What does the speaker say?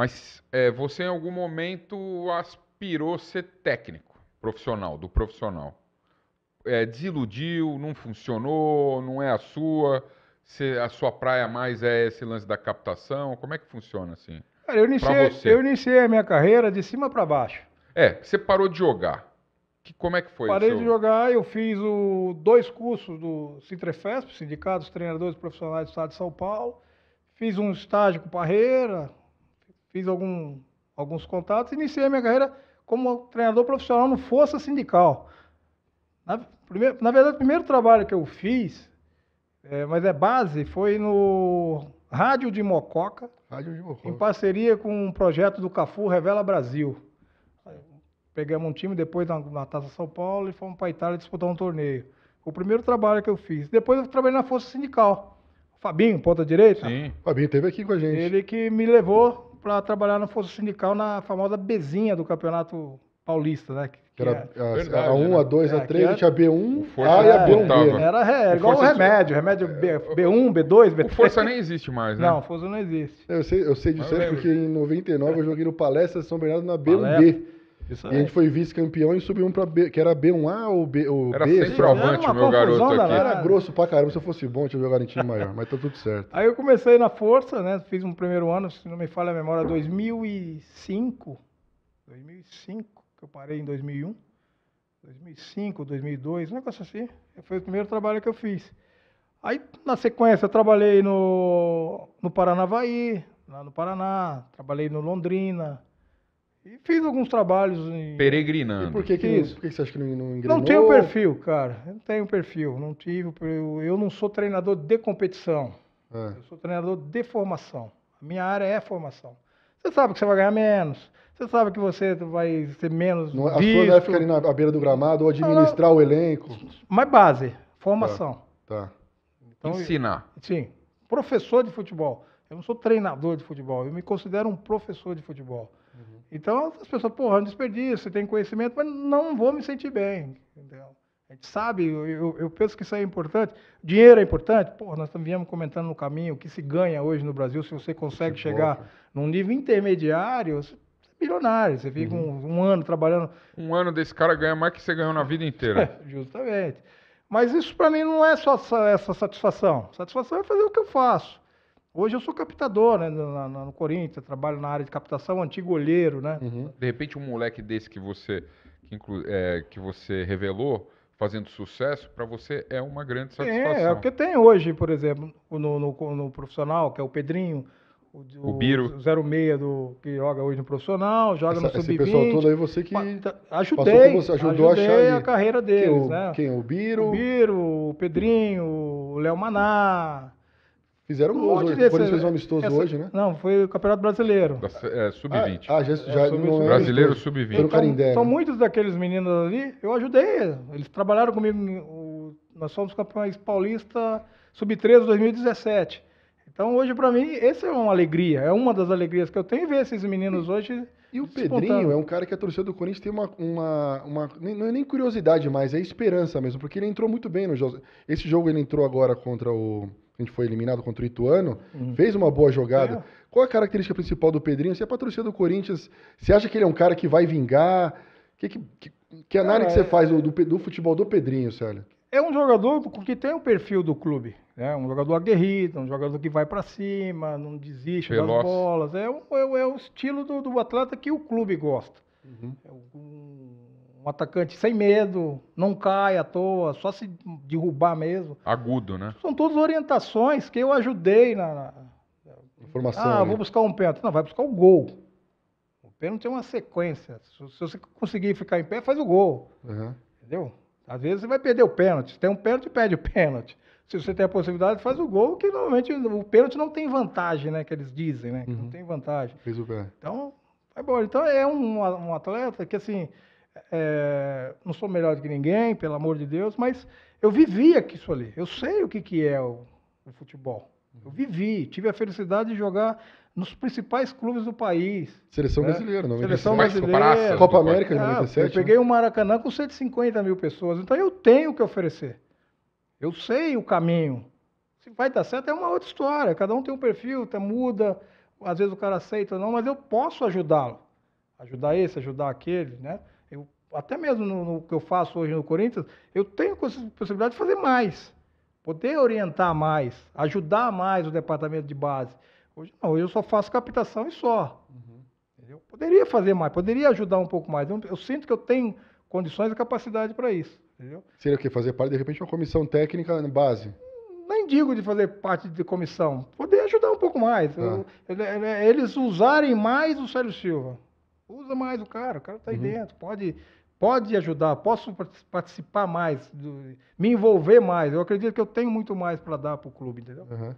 Mas é, você em algum momento aspirou ser técnico, profissional, do profissional. É, desiludiu, não funcionou, não é a sua. Se a sua praia mais é esse lance da captação? Como é que funciona assim? Cara, eu iniciei, eu iniciei a minha carreira de cima para baixo. É, você parou de jogar. Que, como é que foi? Parei seu- de jogar, eu fiz o, dois cursos do Citrefesp, Sindicato dos Treinadores Profissionais do Estado de São Paulo. Fiz um estágio com Parreira, fiz algum, alguns contatos e iniciei a minha carreira como treinador profissional no Força Sindical. Na, primeiro, na verdade, o primeiro trabalho que eu fiz, é, mas é base, foi no Rádio de Mococa, Rádio de Mocó. em parceria com um projeto do Cafu Revela Brasil. Pegamos um time depois na, na Taça São Paulo e fomos para a Itália disputar um torneio. Foi o primeiro trabalho que eu fiz. Depois eu trabalhei na Força Sindical. Fabinho, ponta direita, Sim. Fabinho esteve aqui com a gente. ele que me levou para trabalhar na Força Sindical na famosa Bezinha do Campeonato Paulista, né? Que, Que era a, Verdade, a 1, né? a 2, É, a que 3, era- tinha B1, O Força A e a não B1B. contava. né? era, O igual o Força- remédio, remédio B, B1, B2, B3. O Força nem existe mais, né? Não, Força não existe. Eu sei, eu sei disso Eu aí porque em 99 eu joguei no Palestra São Bernardo na Palestra. B1B. Isso E a gente foi vice-campeão e subiu um pra B, que era B1A ou B, ou Era B, centroavante o uma meu garoto confusão aqui. Era grosso pra caramba. Se eu fosse bom, eu tinha jogado em time maior. Mas tá tudo certo. Aí eu comecei na Força, né? Fiz um primeiro ano, se não me falha a memória, 2005. 2005, que eu parei em 2001. 2005, 2002, um negócio assim. Foi o primeiro trabalho que eu fiz. Aí, na sequência, eu trabalhei no, no Paranavaí, lá no Paraná. Trabalhei no Londrina. E fiz alguns trabalhos em... E Peregrinando. por que, que, Isso. por que você acha que não, não engrenou? Não tenho perfil, cara. Eu não tenho perfil. Não tive. Eu, não sou treinador de competição. É. Eu sou treinador de formação. A minha área é formação. Você sabe que você vai ganhar menos. Você sabe que você vai ser menos Não- a visto. sua não é ficar ali na beira do gramado ou administrar o elenco. Mas base, formação. Tá. Então, Ensinar. Sim, professor de futebol. Eu não sou treinador de futebol. Eu me considero um professor de futebol. Então as pessoas, porra, é um desperdício, você tem conhecimento, mas não vou me sentir bem. Entendeu? A gente sabe, eu, eu- eu penso que isso é importante. Dinheiro é importante? Porra, nós também viemos comentando no caminho o que se ganha hoje no Brasil, se você consegue Futebol, chegar num nível intermediário, você é milionário. Você fica um, um ano trabalhando Um ano desse cara ganha mais que você ganhou na vida inteira. é, justamente. Mas isso para mim não é só essa satisfação. Satisfação é fazer o que eu faço. Hoje eu sou captador, né, no, na- no Corinthians, trabalho na área de captação, antigo olheiro, né? Uhum. De repente, um moleque desse que você, que, inclu- é, que você revelou, fazendo sucesso, pra você é uma grande satisfação. É, é o que tem hoje, por exemplo, no, no- no profissional, que é o Pedrinho, o, O Biro. 06 do, que joga hoje no profissional, joga Essa- no esse pessoal todo Sub-20. aí, você que. Tá- Ajudei, você, ajudou a ajudei achar a carreira Quem, deles, o, né? quem? O Biro? O Biro, o Pedrinho, o Léo Maná. Fizeram Um gols monte hoje. O Corinthians fez um amistoso essa- hoje, né? Não, foi o Campeonato Brasileiro. Da- é, Sub-20. Ah, ah, já, já sub- não é Brasileiro amistoso. sub-20. Foi no Então, Carindé, então né? muitos daqueles meninos ali, eu ajudei. Eles trabalharam comigo. nós somos campeões paulista sub-13 2017. Então hoje para mim essa é uma alegria, é uma das alegrias que eu tenho ver esses meninos hoje. E o. Pedrinho é um cara que a torcida do Corinthians tem uma. uma, uma não é nem curiosidade mais, é esperança mesmo, porque ele entrou muito bem no jogo. Esse jogo ele entrou agora contra o. A gente foi eliminado contra o Ituano, fez uma boa jogada. É. Qual a característica principal do Pedrinho? Se é torcida do Corinthians, você acha que ele é um cara que vai vingar? Que, que, que, que análise Cara, você é- faz do, do, do futebol do Pedrinho, Célio? É um jogador que tem o perfil do clube. É um jogador aguerrido, um jogador que vai para cima, não desiste Veloz. das bolas. É, um- é o- é o estilo do, do atleta que o clube gosta. Uhum. É um, um atacante sem medo, não cai à toa, só se derrubar mesmo. Agudo, né? São todas orientações que eu ajudei na. na- Informação. ah, ali. vou buscar um pênalti. Não, vai buscar o gol. O pênalti é uma sequência. Se, se você conseguir ficar em pé, faz o gol. Uhum. Entendeu? Às vezes você vai perder o pênalti. Se tem um pênalti, perde o pênalti. Se você tem a possibilidade, faz o gol, que normalmente o pênalti não tem vantagem, né? Que eles dizem, né? Que não Uhum. tem vantagem. Fez o pé. Então, vai embora. Então é um, um atleta que, assim, é, não sou melhor do que ninguém, pelo amor de Deus, mas eu vivi aqui isso ali. Eu sei o que, que é o, o futebol. Eu vivi, tive a felicidade de jogar nos principais clubes do país. Seleção É. brasileira, não Seleção brasileira. praças Copa do América de Ah, 97. eu peguei um Maracanã com 150 mil pessoas, então eu tenho o que oferecer. Eu sei o caminho. Se vai dar certo é uma outra história. Cada um tem um perfil, tá, muda. às vezes o cara aceita ou não, mas eu posso ajudá-lo. Ajudar esse, ajudar aquele, né? Até mesmo no, no que eu faço hoje no Corinthians, eu tenho possibilidade de fazer mais. Poder orientar mais, ajudar mais o departamento de base. Hoje não, hoje eu só faço captação e só. Uhum. Eu poderia fazer mais, poderia ajudar um pouco mais. Eu, eu sinto que eu tenho condições e capacidade para isso. Entendeu? Seria o quê? Fazer parte, de repente, uma comissão técnica na base? Nem digo de fazer parte de comissão. Poder ajudar um pouco mais. Ah. Eu, eles usarem mais o Célio Silva. Usa mais o cara, o cara está aí uhum. dentro. Pode, pode ajudar, posso participar mais, me envolver mais. Eu acredito que eu tenho muito mais para dar para o clube, entendeu? Uhum.